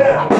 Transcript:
Yeah.